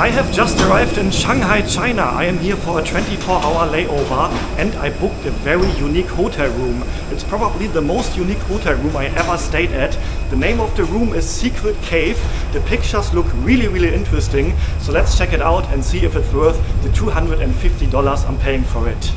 I have just arrived in Shanghai, China. I am here for a 24-hour layover and I booked a very unique hotel room. It's probably the most unique hotel room I ever stayed at. The name of the room is Secret Cave. The pictures look really, really interesting. So let's check it out and see if it's worth the $250 I'm paying for it.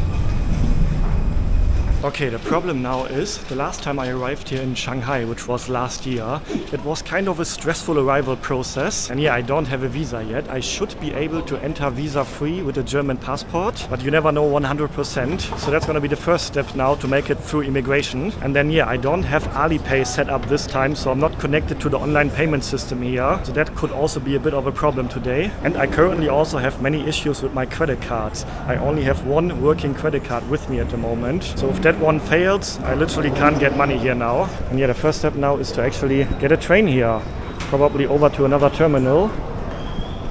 Okay, the problem now is the last time I arrived here in Shanghai, which was last year, it was kind of a stressful arrival process. And yeah, I don't have a visa yet. I should be able to enter visa free with a German passport, but you never know 100%. So that's going to be the first step now to make it through immigration. And then yeah, I don't have Alipay set up this time, so I'm not connected to the online payment system here. So that could also be a bit of a problem today. And I currently also have many issues with my credit cards. I only have one working credit card with me at the moment. So if that that one fails, I literally can't get money here now. And yeah, the first step now is to actually get a train here, probably over to another terminal.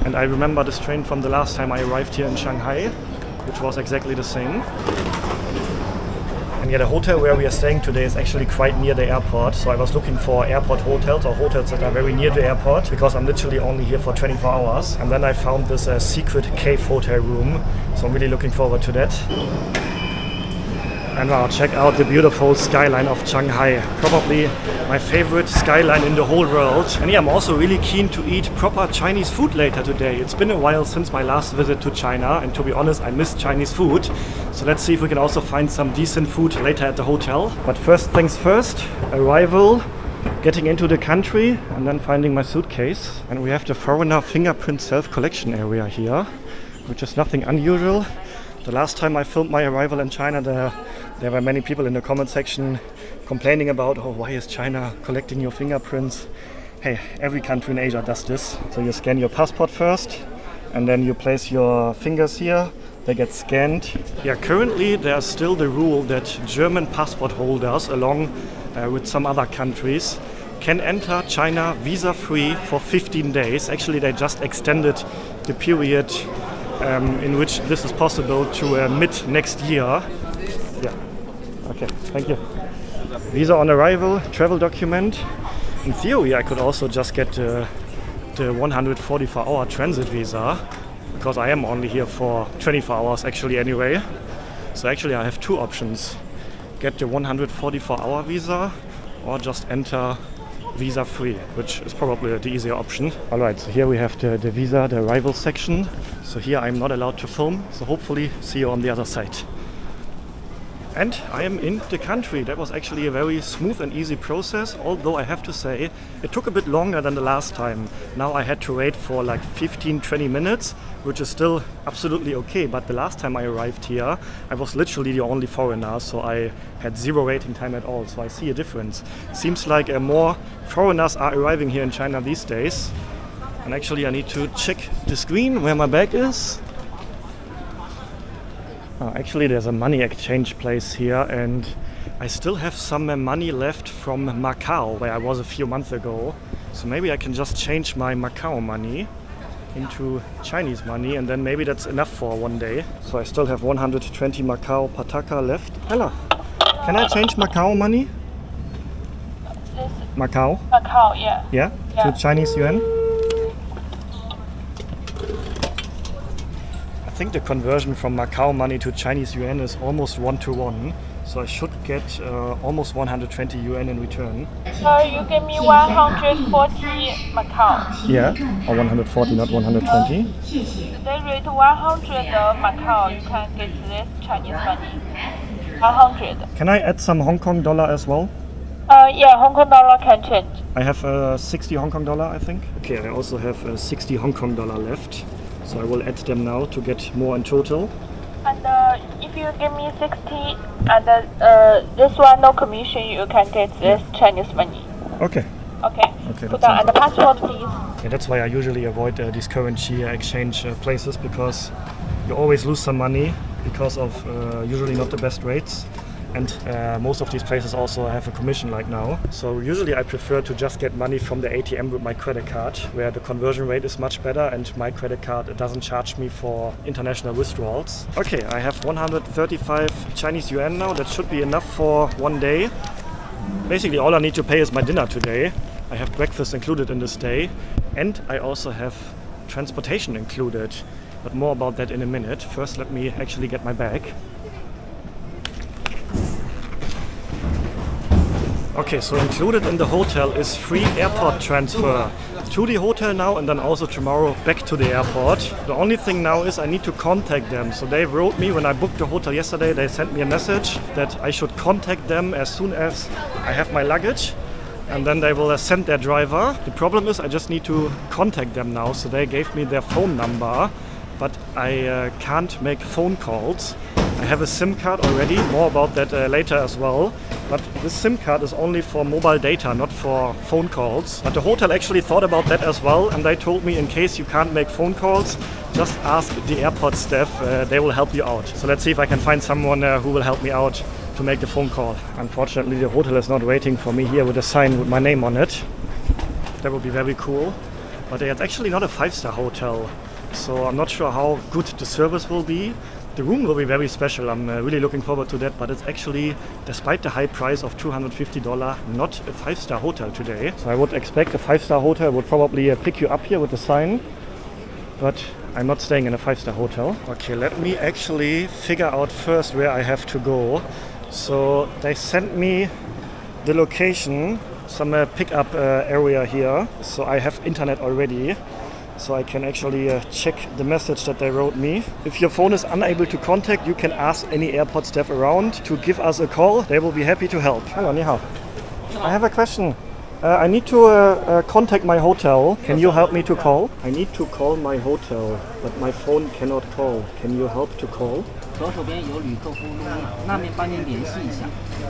And I remember this train from the last time I arrived here in Shanghai, which was exactly the same. And yeah, the hotel where we are staying today is actually quite near the airport. So I was looking for airport hotels or hotels that are very near the airport because I'm literally only here for 24 hours. And then I found this uh, secret cave hotel room. So I'm really looking forward to that and now check out the beautiful skyline of Shanghai. Probably my favorite skyline in the whole world. And yeah, I'm also really keen to eat proper Chinese food later today. It's been a while since my last visit to China and to be honest, I miss Chinese food. So let's see if we can also find some decent food later at the hotel. But first things first, arrival, getting into the country and then finding my suitcase. And we have the foreigner fingerprint self-collection area here, which is nothing unusual. The last time I filmed my arrival in China, there, there were many people in the comment section complaining about, oh, why is China collecting your fingerprints? Hey, every country in Asia does this. So you scan your passport first, and then you place your fingers here. They get scanned. Yeah, currently there's still the rule that German passport holders, along uh, with some other countries, can enter China visa free for 15 days. Actually, they just extended the period um, in which this is possible to uh, mid next year. Yeah. Okay. Thank you. Visa on arrival, travel document. In theory, I could also just get uh, the 144-hour transit visa because I am only here for 24 hours actually anyway. So actually, I have two options: get the 144-hour visa or just enter visa free, which is probably the easier option. Alright, so here we have the, the visa, the arrival section. So here I'm not allowed to film, so hopefully see you on the other side. And I am in the country. That was actually a very smooth and easy process, although I have to say it took a bit longer than the last time. Now I had to wait for like 15-20 minutes, which is still absolutely okay. But the last time I arrived here, I was literally the only foreigner, so I had zero waiting time at all. So I see a difference. Seems like uh, more foreigners are arriving here in China these days. And actually I need to check the screen where my bag is. Oh, actually, there's a money exchange place here, and I still have some money left from Macau, where I was a few months ago. So maybe I can just change my Macau money into Chinese money, and then maybe that's enough for one day. So I still have 120 Macau Pataca left. Hello, can I change Macau money? Macau? Macau, yeah. Yeah? Yeah. To Chinese yuan? I think the conversion from Macau money to Chinese yuan is almost one to one. So I should get uh, almost 120 yuan in return. So you give me 140 Macau. Yeah, or 140, not 120. They rate 100 Macau. You can get this Chinese money. 100. Can I add some Hong Kong dollar as well? Uh, yeah, Hong Kong dollar can change. I have uh, 60 Hong Kong dollar, I think. Okay, I also have uh, 60 Hong Kong dollar left. So I will add them now to get more in total. And uh, if you give me 60 and uh, uh, this one no commission, you can get this Chinese money. Okay. Okay. Okay, Put that down and the passport, please. Yeah, that's why I usually avoid uh, these currency exchange uh, places because you always lose some money because of uh, usually not the best rates. And uh, most of these places also have a commission like now. So usually I prefer to just get money from the ATM with my credit card, where the conversion rate is much better and my credit card doesn't charge me for international withdrawals. Okay, I have 135 Chinese yuan now. That should be enough for one day. Basically, all I need to pay is my dinner today. I have breakfast included in this day, and I also have transportation included. But more about that in a minute. First, let me actually get my bag. Okay, so included in the hotel is free airport transfer to the hotel now and then also tomorrow back to the airport. The only thing now is I need to contact them. So they wrote me when I booked the hotel yesterday, they sent me a message that I should contact them as soon as I have my luggage and then they will uh, send their driver. The problem is I just need to contact them now. So they gave me their phone number, but I uh, can't make phone calls. I have a SIM card already, more about that uh, later as well. But this SIM card is only for mobile data, not for phone calls. But the hotel actually thought about that as well, and they told me in case you can't make phone calls, just ask the airport staff, uh, they will help you out. So let's see if I can find someone uh, who will help me out to make the phone call. Unfortunately, the hotel is not waiting for me here with a sign with my name on it. That would be very cool. But it's actually not a five-star hotel, so I'm not sure how good the service will be. The room will be very special. I'm uh, really looking forward to that. But it's actually, despite the high price of $250, not a five-star hotel today. So I would expect a five-star hotel would probably uh, pick you up here with the sign. But I'm not staying in a five-star hotel. Okay, let me actually figure out first where I have to go. So they sent me the location, some uh, pickup uh, area here. So I have internet already so I can actually uh, check the message that they wrote me. If your phone is unable to contact, you can ask any airport staff around to give us a call. They will be happy to help. Hello, ni. I have a question. Uh, I need to uh, uh, contact my hotel. Can you help me to call? I need to call my hotel, but my phone cannot call. Can you help to call?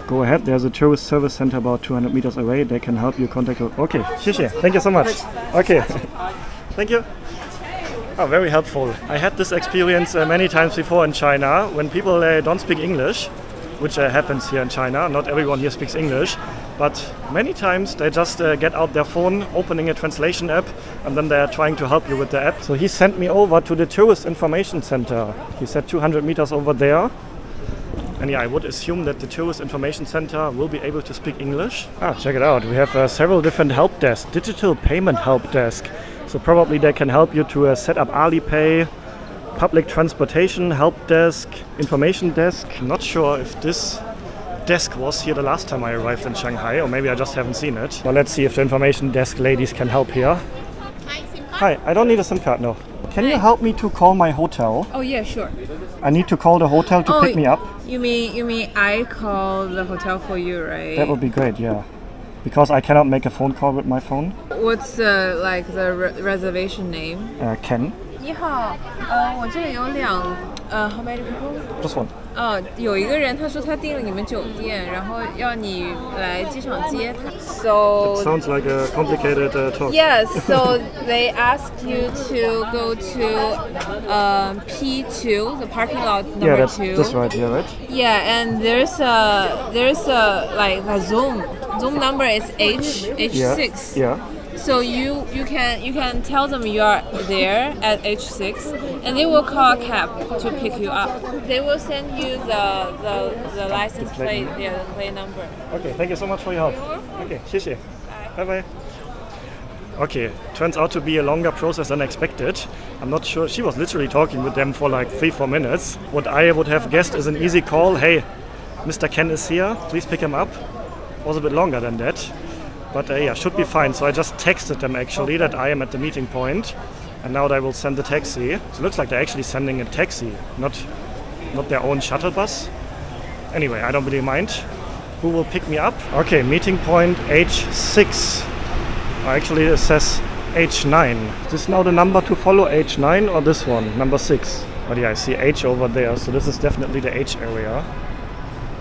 Go ahead, there's a tourist service center about 200 meters away. They can help you contact. Okay, Thank you so much. Okay thank you. Oh, very helpful. I had this experience uh, many times before in China when people uh, don't speak English, which uh, happens here in China. Not everyone here speaks English, but many times they just uh, get out their phone, opening a translation app, and then they're trying to help you with the app. So he sent me over to the tourist information center. He said 200 meters over there. And yeah, I would assume that the tourist information center will be able to speak English. Ah, check it out. We have uh, several different help desks. Digital payment help desk. So probably they can help you to uh, set up Alipay, public transportation help desk, information desk. Not sure if this desk was here the last time I arrived in Shanghai, or maybe I just haven't seen it. Well, let's see if the information desk ladies can help here. Hi, I don't need a SIM card, no. Can you help me to call my hotel? Oh yeah, sure. I need to call the hotel to Oh, pick me up. You mean you mean I call the hotel for you, right? That would be great, yeah. Because I cannot make a phone call with my phone. What's the like the re- reservation name? Uh, Ken, 你好，呃，我这里有两呃，how many people？ this one. 呃，有一个人他说他订了你们酒店，然后要你来机场接他。So Sounds like a complicated uh, talk. Yes, so they asked you to go to um, P2, the parking lot number Yeah, that's, two. that's right, yeah, right? Yeah, and there's a there's a like a Zoom. Zoom number is H Yeah. H6. Yeah. So you you can you can tell them you are there at H6, and they will call a cab to pick you up. They will send you the the, the license The plate plate, yeah, the plate number. Okay, thank you so much for your help. Okay, 谢谢. Bye bye. Okay, turns out to be a longer process than expected. I'm not sure. She was literally talking with them for like three, four minutes. What I would have guessed is an easy call. Hey, Mr. Ken is here. Please pick him up. Was a bit longer than that. But uh, yeah, should be fine. So I just texted them actually that I am at the meeting point, and now they will send the taxi. So it looks like they're actually sending a taxi, not not their own shuttle bus. Anyway, I don't really mind. Who will pick me up? Okay, meeting point H6. Or Actually, it says H9. Is this now the number to follow, H9 or this one, number 6? But yeah, I see H over there, so this is definitely the H area.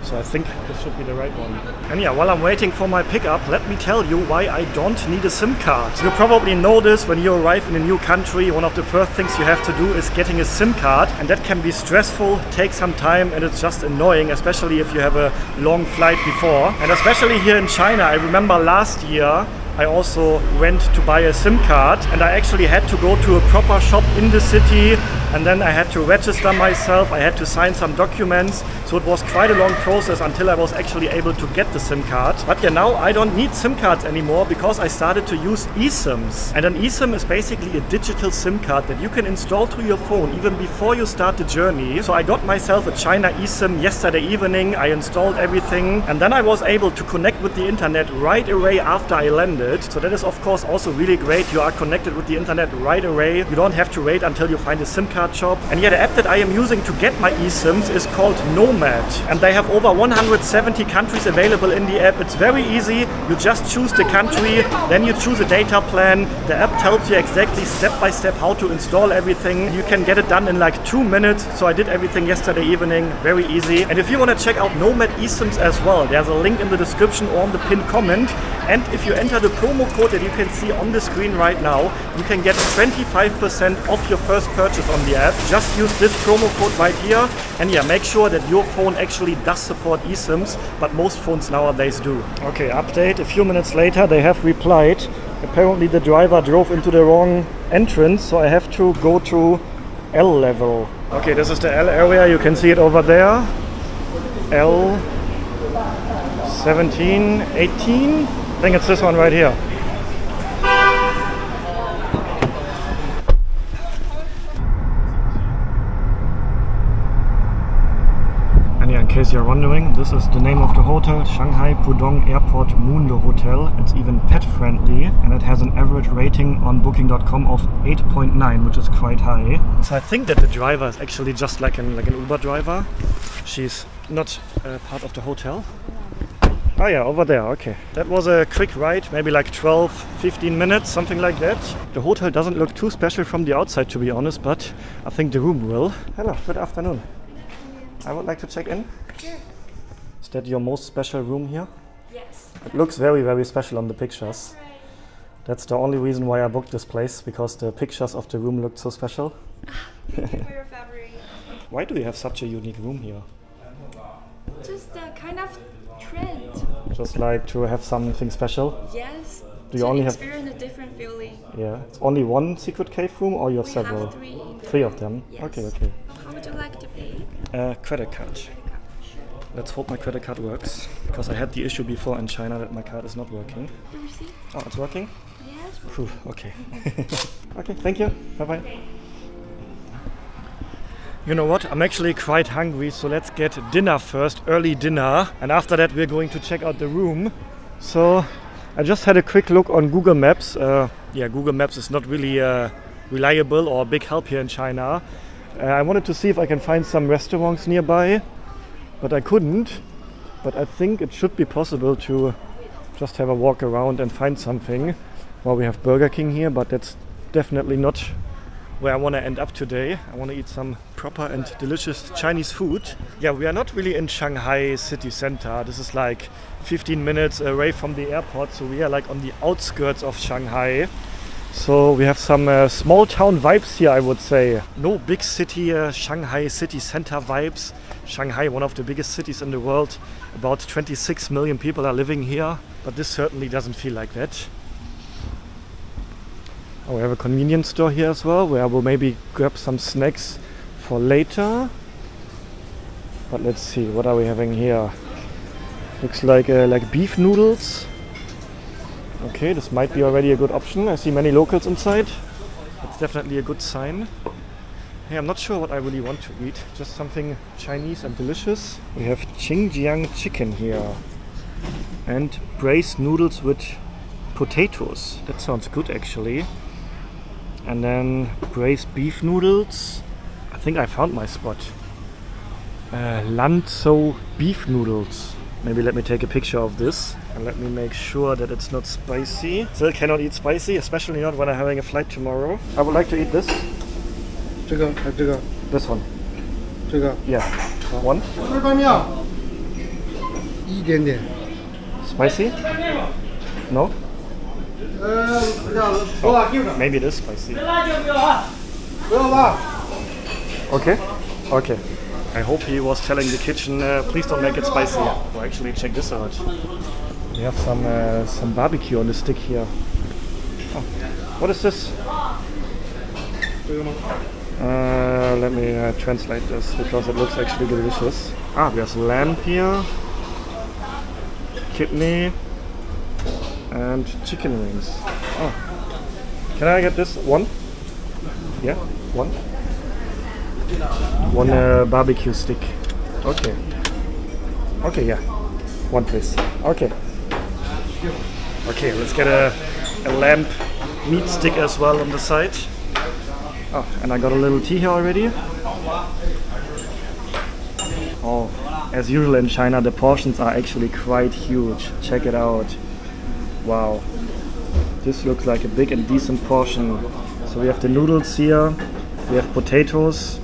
So I think this should be the right one. And yeah, while I'm waiting for my pickup, let me tell you why I don't need a SIM card. You probably know this when you arrive in a new country, one of the first things you have to do is getting a SIM card. And that can be stressful, take some time, and it's just annoying, especially if you have a long flight before. And especially here in China, I remember last year I also went to buy a SIM card and I actually had to go to a proper shop in the city and then I had to register myself, I had to sign some documents. So it was quite a long process until I was actually able to get the SIM card. But yeah, now I don't need SIM cards anymore because I started to use eSIMs. And an eSIM is basically a digital SIM card that you can install to your phone even before you start the journey. So I got myself a China eSIM yesterday evening. I installed everything and then I was able to connect with the internet right away after I landed. So that is of course also really great. You are connected with the internet right away. You don't have to wait until you find a SIM card card shop. And yeah, the app that I am using to get my eSIMs is called Nomad. And they have over 170 countries available in the app. It's very easy. You just choose the country, then you choose a data plan. The app tells you exactly step by step how to install everything. You can get it done in like two minutes. So I did everything yesterday evening. Very easy. And if you want to check out Nomad eSIMs as well, there's a link in the description or on the pinned comment. And if you enter the promo code that you can see on the screen right now, you can get 25% off your first purchase on the Just use this promo code right here and yeah, make sure that your phone actually does support eSIMs, but most phones nowadays do. Okay, update. A few minutes later they have replied. Apparently the driver drove into the wrong entrance, so I have to go to L level. Okay, this is the L area. You can see it over there. L 17, 18. I think it's this one right here. You're wondering, this is the name of the hotel, Shanghai Pudong Airport Moonlo Hotel. It's even pet friendly and it has an average rating on booking.com of 8.9, which is quite high. So I think that the driver is actually just like an, like an Uber driver. She's not uh, part of the hotel. Oh yeah, over there, okay. That was a quick ride, maybe like 12, 15 minutes, something like that. The hotel doesn't look too special from the outside to be honest, but I think the room will. Hello, good afternoon. I would like to check in. Sure. Is that your most special room here? Yes. It looks very, very special on the pictures. Right. That's the only reason why I booked this place, because the pictures of the room looked so special. Thank you for your. Why do you have such a unique room here? Just a kind of trend. Just like to have something special? Yes. Do you only experience have a different feeling? Yeah. It's only one secret cave room or you have we several? Have three. Three of them? Yes. Okay, okay. How would you like to pay? Uh, credit card. Let's hope my credit card works because I had the issue before in China that my card is not working. Oh, it's working? Yes. Whew, okay. okay, thank you. Bye bye. You know what? I'm actually quite hungry, so let's get dinner first, early dinner, and after that we're going to check out the room. So I just had a quick look on Google Maps. Uh, yeah, Google Maps is not really uh, reliable or a big help here in China. Uh, I wanted to see if I can find some restaurants nearby, but I couldn't. But I think it should be possible to just have a walk around and find something. Well, we have Burger King here, but that's definitely not where I want to end up today. I want to eat some proper and delicious Chinese food. Yeah, we are not really in Shanghai city center. This is like 15 minutes away from the airport, so we are like on the outskirts of Shanghai. So we have some uh, small town vibes here, I would say. No big city, uh, Shanghai city center vibes. Shanghai, one of the biggest cities in the world. About 26 million people are living here, but this certainly doesn't feel like that. Oh, we have a convenience store here as well, where I will maybe grab some snacks for later. But let's see, what are we having here? Looks like uh, like beef noodles. Okay, this might be already a good option. I see many locals inside. That's definitely a good sign. Hey, I'm not sure what I really want to eat. Just something Chinese and delicious. We have Xinjiang chicken here. And braised noodles with potatoes. That sounds good actually. And then braised beef noodles. I think I found my spot. Uh, Lanzhou beef noodles. Maybe let me take a picture of this and let me make sure that it's not spicy. Still cannot eat spicy, especially not when I'm having a flight tomorrow. I would like to eat this. This one. Yeah. One. Spicy? No? Oh, maybe this spicy. Okay. Okay. I hope he was telling the kitchen, uh, please don't make it spicy. Or actually, check this out. We We have some uh, some barbecue on the stick here. Oh, what is this? Uh, let me uh, translate this because it looks actually delicious. Ah, there's lamb here, kidney, and chicken wings. Oh, can I get this one? Yeah, one. One uh, barbecue stick. Okay. Okay, yeah. One please. Okay. Okay, let's get a, a lamb meat stick as well on the side. Oh, and I got a little tea here already. Oh, as usual in China, the portions are actually quite huge. Check it out. Wow. This looks like a big and decent portion. So we have the noodles here, we have potatoes,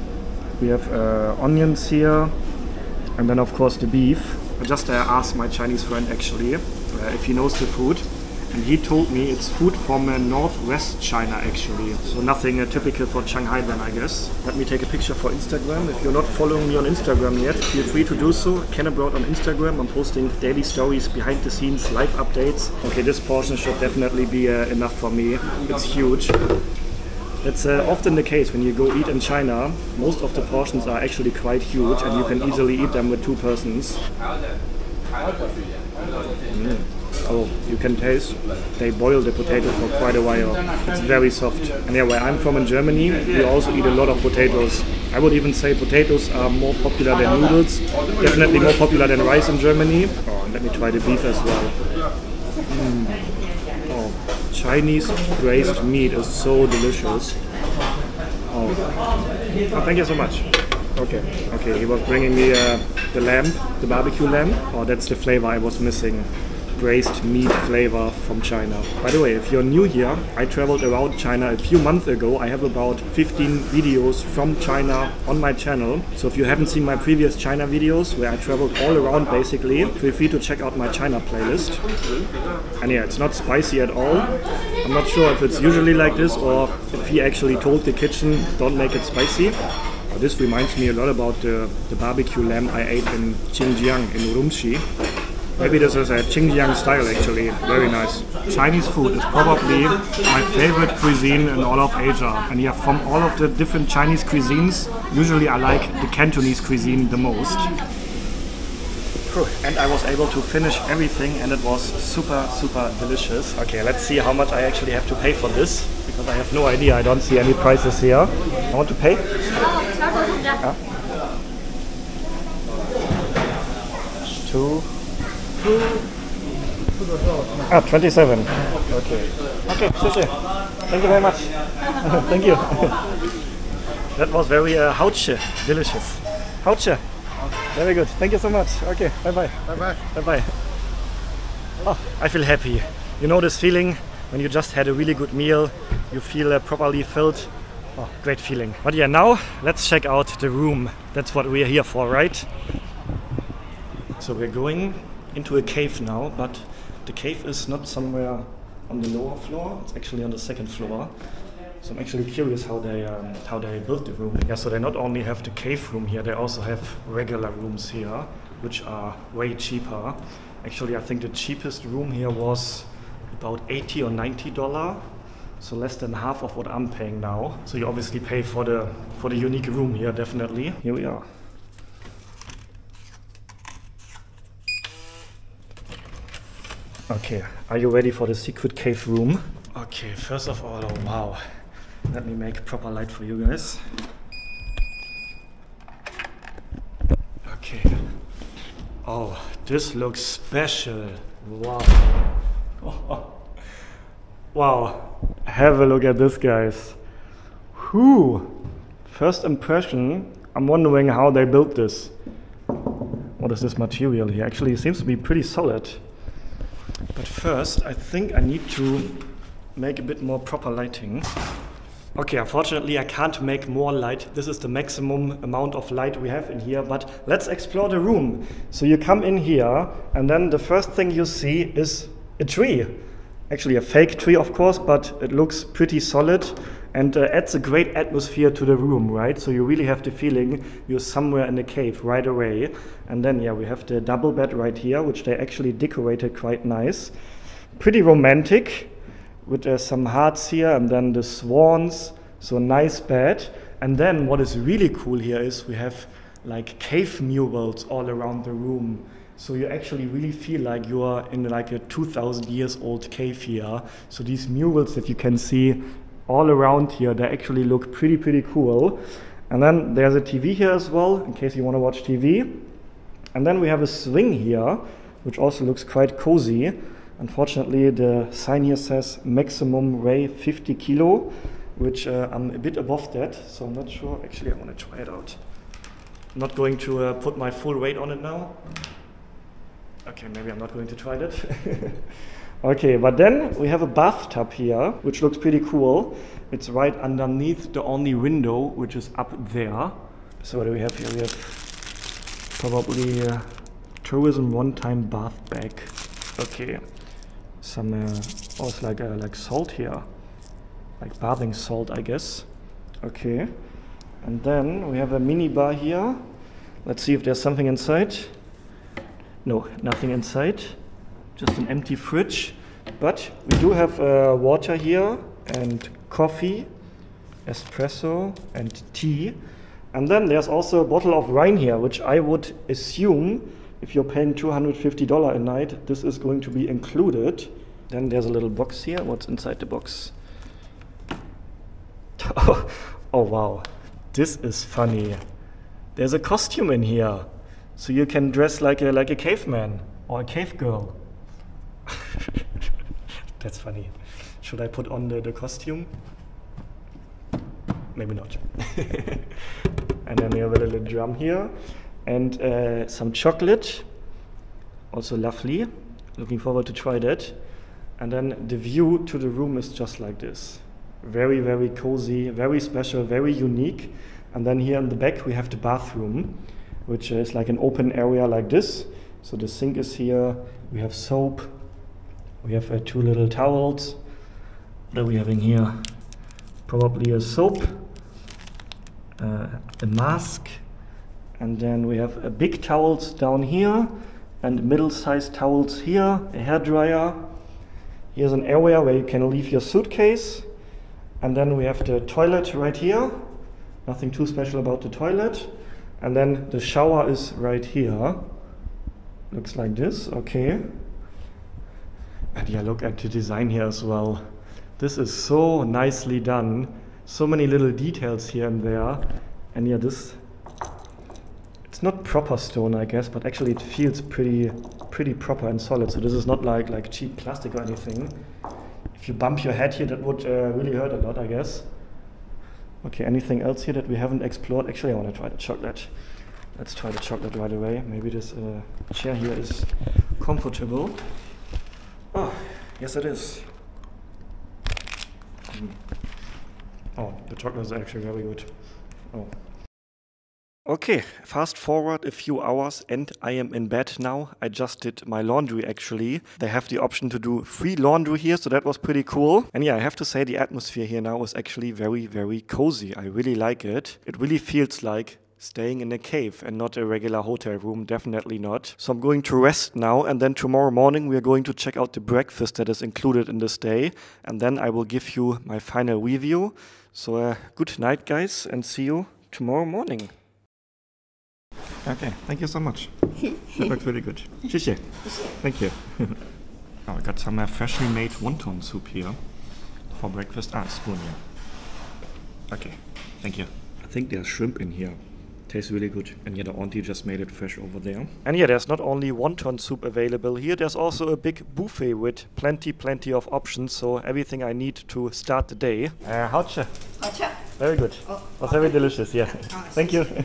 we have uh, onions here, and then of course the beef. I just uh, asked my Chinese friend actually uh, if he knows the food, and he told me it's food from uh, northwest China actually. So nothing uh, typical for Shanghai then I guess. Let me take a picture for Instagram. If you're not following me on Instagram yet, feel free to do so. Ken Abroad on Instagram. I'm posting daily stories, behind the scenes, live updates. Okay, this portion should definitely be uh, enough for me. It's huge. That's uh, often the case when you go eat in China. Most of the portions are actually quite huge and you can easily eat them with two persons. Mm. Oh, you can taste they boil the potato for quite a while. It's very soft. And yeah, where I'm from in Germany, we also eat a lot of potatoes. I would even say potatoes are more popular than noodles. Definitely more popular than rice in Germany. Oh, let me try the beef as well. Mm. Chinese braised meat is so delicious. Oh. oh, thank you so much. Okay, okay, he was bringing me uh, the lamb, the barbecue lamb. Oh, that's the flavor I was missing. Braised meat flavor from China. By the way, if you're new here, I traveled around China a few months ago. I have about 15 videos from China on my channel. So if you haven't seen my previous China videos, where I traveled all around basically, feel free to check out my China playlist. And yeah, it's not spicy at all. I'm not sure if it's usually like this or if he actually told the kitchen, don't make it spicy. This reminds me a lot about the, the barbecue lamb I ate in Xinjiang in Urumqi. Maybe this is a Xinjiang style actually, very nice. Chinese food is probably my favorite cuisine in all of Asia. And yeah, from all of the different Chinese cuisines, usually I like the Cantonese cuisine the most. And I was able to finish everything and it was super, super delicious. Okay, let's see how much I actually have to pay for this because I have no idea. I don't see any prices here. I want to pay? Yeah. Two. Ah, 27. Okay. Okay, 谢谢. Thank you very much. Thank you. that was very uh, Hautsche, delicious. Hautsche. Very good. Thank you so much. Okay, bye bye. Bye bye. Bye bye. Oh, I feel happy. You know this feeling when you just had a really good meal, you feel uh, properly filled. Oh, great feeling. But yeah, now let's check out the room. That's what we're here for, right? So we're going into a cave now, but the cave is not somewhere on the lower floor. It's actually on the second floor. So I'm actually curious how they um, how they built the room. Yeah, so they not only have the cave room here, they also have regular rooms here, which are way cheaper. Actually, I think the cheapest room here was about 80 or 90 dollar, so less than half of what I'm paying now. So you obviously pay for the for the unique room here, definitely. Here we are. Okay, are you ready for the secret cave room? Okay, first of all, oh wow. Let me make proper light for you guys. Okay. Oh, this looks special. Wow. Oh. Wow. Have a look at this, guys. Whew. First impression, I'm wondering how they built this. What is this material here? Actually, it seems to be pretty solid. But first, I think I need to make a bit more proper lighting. Okay, unfortunately I can't make more light. This is the maximum amount of light we have in here, but let's explore the room. So you come in here and then the first thing you see is a tree. Actually a fake tree of course, but it looks pretty solid and uh, adds a great atmosphere to the room, right? So you really have the feeling you're somewhere in a cave right away. And then, yeah, we have the double bed right here, which they actually decorated quite nice. Pretty romantic, with uh, some hearts here, and then the swans. So nice bed. And then what is really cool here is we have like cave murals all around the room. So you actually really feel like you are in like a 2000 years old cave here. So these murals that you can see all around here, they actually look pretty, pretty cool. And then there's a TV here as well, in case you want to watch TV. And then we have a swing here, which also looks quite cozy. Unfortunately, the sign here says maximum weigh 50 kilo, which uh, I'm a bit above that, so I'm not sure. Actually, I want to try it out. I'm not going to uh, put my full weight on it now. Okay, maybe I'm not going to try that. okay, but then we have a bathtub here, which looks pretty cool. It's right underneath the only window, which is up there. So what do we have here? We have probably a tourism one-time bath bag. Okay, some uh, also like uh, like salt here, like bathing salt, I guess. Okay, and then we have a mini bar here. Let's see if there's something inside. No, nothing inside. Just an empty fridge. But we do have uh, water here and coffee, espresso and tea. And then there's also a bottle of wine here, which I would assume if you're paying $250 a night, this is going to be included. Then there's a little box here. What's inside the box? oh, oh wow, this is funny. There's a costume in here. So you can dress like a like a caveman or a cave girl. That's funny. Should I put on the, the costume? Maybe not. and then we have a little drum here and uh, some chocolate. Also lovely. Looking forward to try that. And then the view to the room is just like this. Very, very cozy, very special, very unique. And then here in the back we have the bathroom which is like an open area like this. So the sink is here. We have soap. We have uh, two little towels. What are we having here? Probably a soap, uh, a mask, and then we have a big towels down here and middle-sized towels here, a hair dryer. Here's an area where you can leave your suitcase. And then we have the toilet right here. Nothing too special about the toilet. And then the shower is right here. Looks like this, okay. And yeah, look at the design here as well. This is so nicely done. So many little details here and there. And yeah, this, it's not proper stone, I guess, but actually it feels pretty, pretty proper and solid. So this is not like, like cheap plastic or anything. If you bump your head here, that would uh, really hurt a lot, I guess. Okay, anything else here that we haven't explored? Actually, I want to try the chocolate. Let's try the chocolate right away. Maybe this uh, chair here is comfortable. Oh, yes it is. Mm. Oh, the chocolate is actually very good. Oh. Okay, fast forward a few hours and I am in bed now. I just did my laundry actually. They have the option to do free laundry here, so that was pretty cool. And yeah, I have to say the atmosphere here now is actually very, very cozy. I really like it. It really feels like staying in a cave and not a regular hotel room, definitely not. So I'm going to rest now and then tomorrow morning we are going to check out the breakfast that is included in this day and then I will give you my final review. So uh, good night guys and see you tomorrow morning. Okay, thank you so much. that looks really good. 谢谢. Thank you. oh, I got some uh, freshly made wonton soup here for breakfast. Ah, spoon here. Okay, thank you. I think there's shrimp in here. Tastes really good. And yeah, the auntie just made it fresh over there. And yeah, there's not only wonton soup available here, there's also a big buffet with plenty, plenty of options. So everything I need to start the day. Uh, howcha? Howcha? Very good. Oh, was very delicious, yeah. Thank you.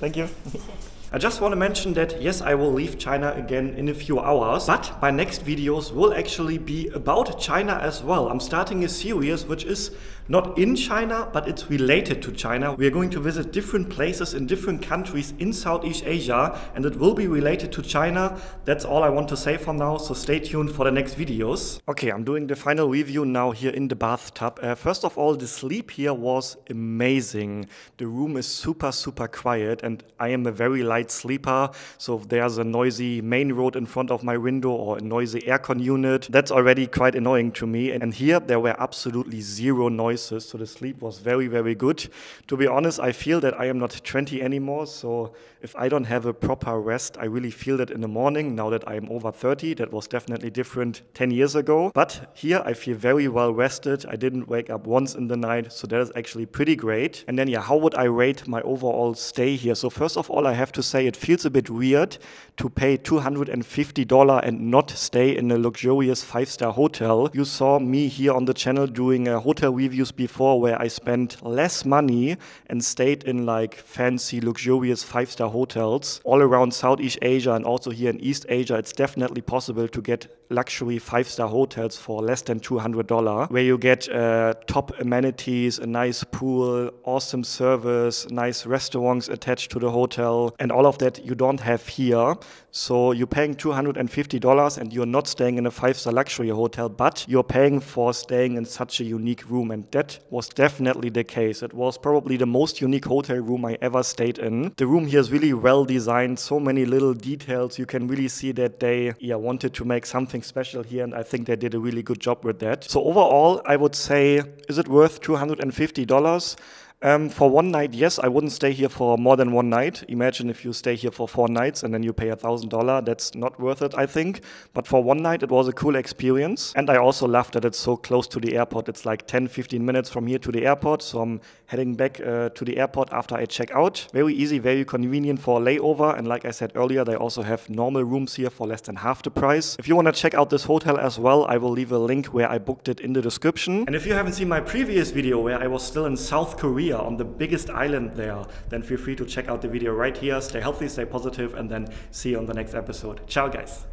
Thank you. I just want to mention that yes, I will leave China again in a few hours, but my next videos will actually be about China as well. I'm starting a series which is not in China, but it's related to China. We are going to visit different places in different countries in Southeast Asia, and it will be related to China. That's all I want to say for now, so stay tuned for the next videos. Okay, I'm doing the final review now here in the bathtub. Uh, first of all, the sleep here was amazing. The room is super, super quiet, and I am a very light sleeper, so if there's a noisy main road in front of my window or a noisy aircon unit, that's already quite annoying to me. And here there were absolutely zero noises, so the sleep was very, very good. To be honest, I feel that I am not 20 anymore, so if I don't have a proper rest, I really feel that in the morning. Now that I'm over 30, that was definitely different 10 years ago. But here I feel very well rested. I didn't wake up once in the night, so that is actually pretty great. And then, yeah, how would I rate my overall stay here? So, first of all, I have to say it feels a bit weird to pay $250 and not stay in a luxurious five star hotel. You saw me here on the channel doing uh, hotel reviews before where I spent less money and stayed in like fancy, luxurious five star hotels all around Southeast Asia and also here in East Asia. It's definitely possible to get luxury five star hotels for less than $200, where you get uh, top amenities, a nice pool, awesome service, nice restaurants attached to the hotel, and all of that you don't have here. So you're paying $250 and you're not staying in a five star luxury hotel, but you're paying for staying in such a unique room. And that was definitely the case. It was probably the most unique hotel room I ever stayed in. The room here is really well designed, so many little details. You can really see that they yeah, wanted to make something special here, and I think they did a really good job with that. So overall, I would say, is it worth $250? Um, for one night, yes, I wouldn't stay here for more than one night. Imagine if you stay here for four nights and then you pay a thousand dollar. That's not worth it, I think. But for one night, it was a cool experience. And I also love that it's so close to the airport. It's like 10, 15 minutes from here to the airport. So I'm heading back uh, to the airport after I check out. Very easy, very convenient for layover. And like I said earlier, they also have normal rooms here for less than half the price. If you want to check out this hotel as well, I will leave a link where I booked it in the description. And if you haven't seen my previous video where I was still in South Korea, on the biggest island there, then feel free to check out the video right here. Stay healthy, stay positive, and then see you on the next episode. Ciao, guys.